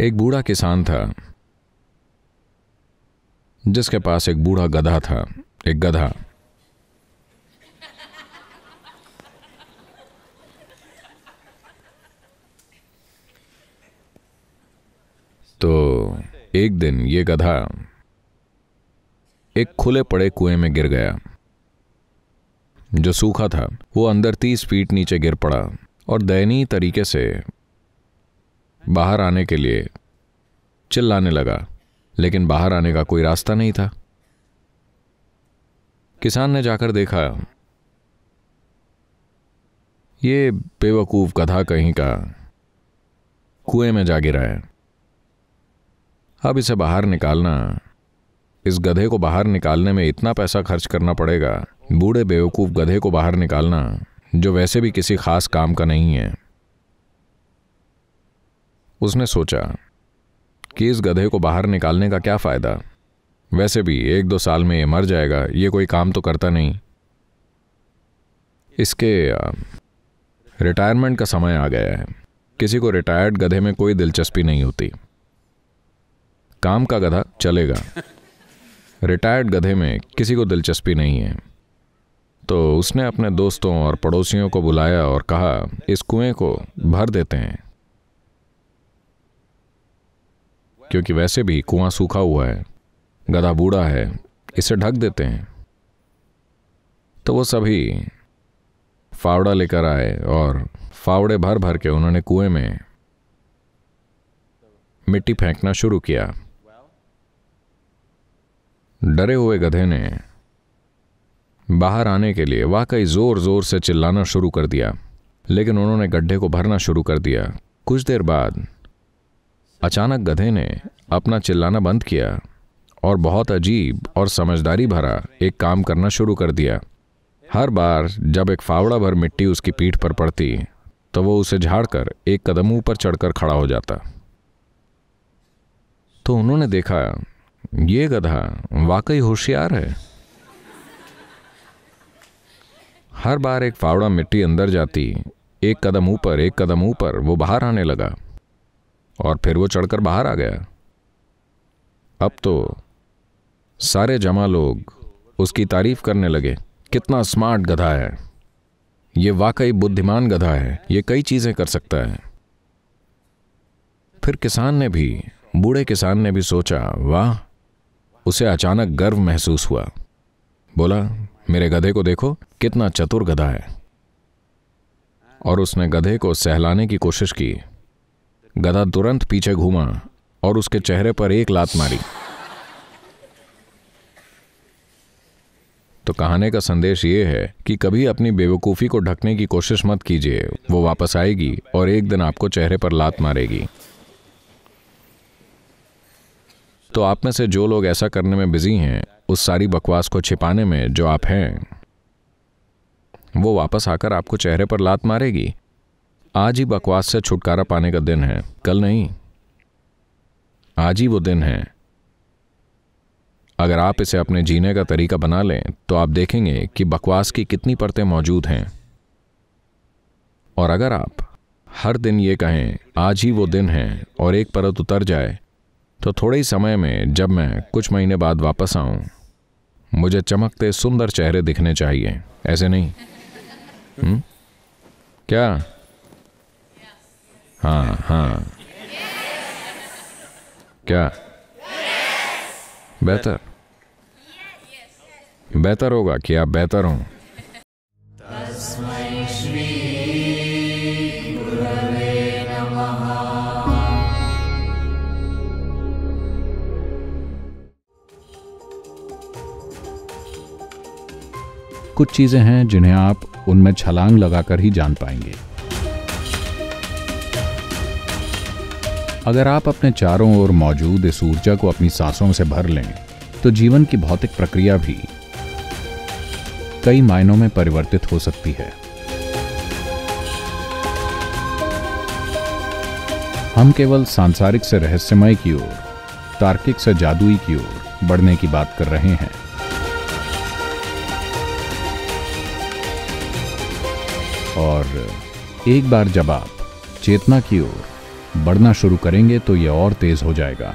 एक बूढ़ा किसान था, जिसके पास एक बूढ़ा गधा था, एक गधा। तो एक दिन ये गधा एक खुले पड़े कुएँ में गिर गया। जो सूखा था, वो अंदर तीस फीट नीचे गिर पड़ा और दयनीय तरीके से बाहर आने के लिए चिल्लाने लगा, लेकिन बाहर आने का कोई रास्ता नहीं था। किसान ने जाकर देखा, ये बेवकूफ़ गधा कहीं का कुएँ में जा गिरा है। अब इसे बाहर निकालना, इस गधे को बाहर निकालने में इतना पैसा खर्च करना पड़ेगा। बूढ़े बेवकूफ़ गधे को बाहर निकालना, जो वैसे भी किसी खास काम का नहीं है। उसने सोचा, कि इस गधे को बाहर निकालने का क्या फ़ायदा? वैसे भी एक दो साल में ये मर जाएगा, ये कोई काम तो करता नहीं। इसके रिटायरमेंट का समय आ गया है। किसी को रिटायर्ड गधे में कोई दिलचस्पी नहीं होती। काम का गधा चलेगा। रिटायर्ड गधे में किसी को दिलचस्पी नहीं है। तो उसने अपने दोस्तों और पड़ोसियों को बुलाया और कहा, इस कुएँ को भर देते हैं। क्योंकि वैसे भी कुआँ सूखा हुआ है, गधा बूढ़ा है, इसे ढक देते हैं। तो वो सभी फावड़ा लेकर आए और फावड़े भर भर के उन्होंने कुएँ में मिट्टी फेंकना शुरू किया। डरे हुए गधे ने बाहर आने के लिए वाकई ज़ोर ज़ोर से चिल्लाना शुरू कर दिया, लेकिन उन्होंने गड्ढे को भरना शुरू कर दिया। कुछ देर बाद अचानक गधे ने अपना चिल्लाना बंद किया और बहुत अजीब और समझदारी भरा एक काम करना शुरू कर दिया। हर बार जब एक फावड़ा भर मिट्टी उसकी पीठ पर पड़ती तो वो उसे झाड़कर एक कदम ऊपर चढ़कर खड़ा हो जाता। तो उन्होंने देखा, ये गधा वाकई होशियार है। हर बार एक फावड़ा मिट्टी अंदर जाती, एक कदम ऊपर, एक कदम ऊपर, वो बाहर आने लगा। और फिर वो चढ़कर बाहर आ गया। अब तो सारे जमा लोग उसकी तारीफ़ करने लगे, कितना स्मार्ट गधा है। ये वाकई बुद्धिमान गधा है, ये कई चीज़ें कर सकता है। फिर किसान ने भी, बूढ़े किसान ने भी सोचा, वाह, उसे अचानक गर्व महसूस हुआ। बोला, मेरे गधे को देखो, कितना चतुर गधा है। और उसने गधे को सहलाने की कोशिश की। गधा तुरंत पीछे घूमा और उसके चेहरे पर एक लात मारी। तो कहानी का संदेश ये है कि कभी अपनी बेवकूफ़ी को ढकने की कोशिश मत कीजिए, वो वापस आएगी और एक दिन आपको चेहरे पर लात मारेगी। तो आप में से जो लोग ऐसा करने में बिज़ी हैं, उस सारी बकवास को छिपाने में जो आप हैं, वो वापस आकर आपको चेहरे पर लात मारेगी। आज ही बकवास से छुटकारा पाने का दिन है। कल नहीं। आज ही वो दिन है। अगर आप इसे अपने जीने का तरीका बना लें तो आप देखेंगे कि बकवास की कितनी परतें मौजूद हैं। और अगर आप हर दिन ये कहें, आज ही वो दिन है और एक परत उतर जाए तो थोड़े ही समय में जब मैं कुछ महीने बाद वापस आऊँ, मुझे चमकते सुंदर चेहरे दिखने चाहिए। ऐसे नहीं। हुँ? हम्म? क्या? हाँ हाँ क्या बेहतर बेहतर होगा कि आप बेहतर हों। कुछ चीज़ें हैं जिन्हें आप उनमें छलांग लगाकर ही जान पाएँगे। अगर आप अपने चारों ओर मौजूद इस ऊर्जा को अपनी सांसों से भर लें तो जीवन की भौतिक प्रक्रिया भी कई मायनों में परिवर्तित हो सकती है। हम केवल सांसारिक से रहस्यमय की ओर, तार्किक से जादुई की ओर बढ़ने की बात कर रहे हैं। और एक बार जब आप चेतना की ओर बढ़ना शुरू करेंगे तो ये और तेज हो जाएगा।